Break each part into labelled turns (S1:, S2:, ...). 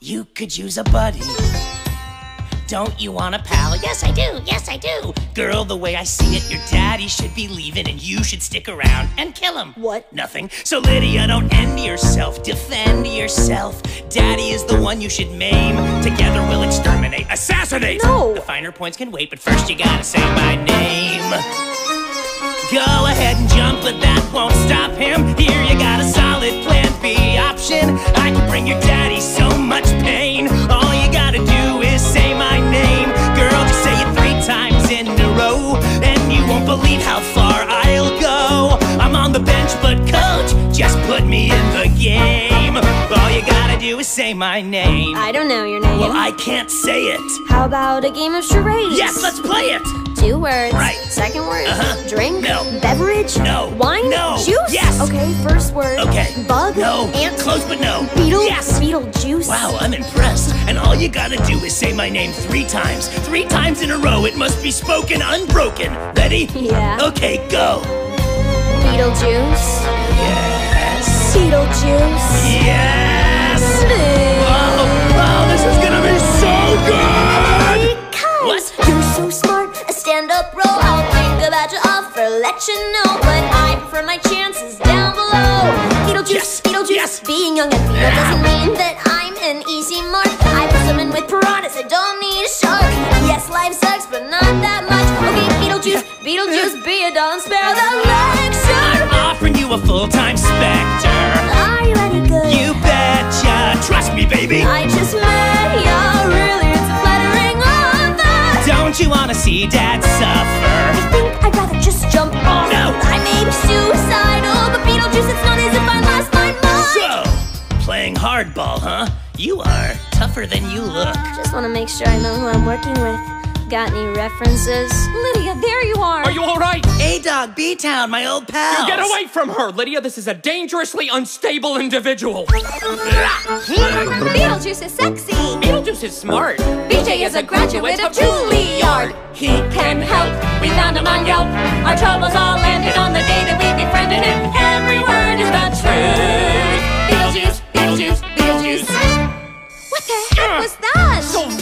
S1: You could use a buddy. Don't you want a pal? Yes, I do. Yes, I do. Girl, the way I see it, your daddy should be leaving and you should stick around and kill him.
S2: What?
S1: Nothing. So, Lydia, don't end yourself. Defend yourself. Daddy is the one you should maim. Together we'll exterminate. Assassinate!
S2: No.
S1: The finer points can wait, but first you gotta say my name. Go ahead and jump, but that won't stop him. Here you got a solid plan B option. Just put me in the game. All you gotta do is say my name.
S2: I don't know your name.
S1: Well, I can't say it.
S2: How about a game of charades?
S1: Yes, let's play it.
S2: Two words.
S1: Right.
S2: Second word.
S1: Uh-huh.
S2: Drink.
S1: No.
S2: Beverage.
S1: No.
S2: Wine.
S1: No.
S2: Juice.
S1: Yes.
S2: Okay. First word.
S1: Okay.
S2: Bug.
S1: No.
S2: Ant.
S1: Close, but no.
S2: Beetle.
S1: Yes.
S2: Beetle juice.
S1: Wow, I'm impressed. And all you gotta do is say my name three times. Three times in a row. It must be spoken unbroken. Ready?
S2: Yeah.
S1: Okay, go.
S2: Beetlejuice.
S1: Yes. Yes. Oh, oh, this is gonna be so good.
S2: Because
S1: What?
S2: you're so smart, a stand-up bro. I'll think about your offer, let you know. But I prefer my chances down below. Beetlejuice,
S1: Yes,
S2: Beetlejuice.
S1: yes.
S2: Being young and female doesn't mean that I'm an easy mark. I put someone with piranhas, I don't need a shark. Yes, life sucks, but not that much. Okay, Beetlejuice, Beetlejuice, be a and spare the lecture.
S1: I'm offering you a full-time specter. Wanna see Dad suffer?
S2: I think I'd rather just jump off.
S1: No.
S2: I may be suicidal, but Beetlejuice, it's not as if I lost my mind.
S1: So, playing hardball, huh? You are tougher than you look.
S2: Just want to make sure I know who I'm working with. Got any references? Lydia, there you are.
S3: Are you all right?
S1: A Dog, B Town, my old pal.
S3: Get away from her, Lydia. This is a dangerously unstable individual.
S2: Beetlejuice is sexy.
S3: Beetlejuice is smart.
S2: BJ is a graduate of Juilliard.
S3: He can help. We found him on Yelp. Our troubles all ended on the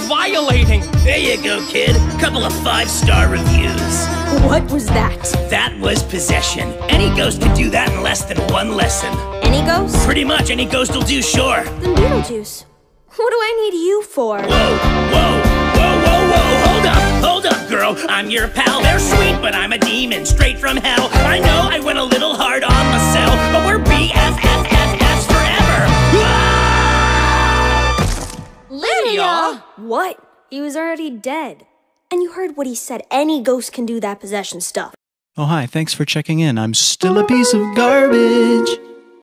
S3: violating.
S1: There you go, kid. Couple of five-star reviews.
S2: What was that?
S1: That was possession. Any ghost can do that in less than one lesson.
S2: Any ghost?
S1: Pretty much any ghost will do, sure.
S2: Then Beetlejuice. What do I need you for?
S1: Whoa, whoa, whoa, whoa, whoa. Hold up, hold up, girl. I'm your pal. They're sweet, but I'm a demon straight from hell. I know I
S3: Lydia?
S2: What? He was already dead. And you heard what he said. Any ghost can do that possession stuff.
S4: Oh, hi, thanks for checking in. I'm still a piece of garbage.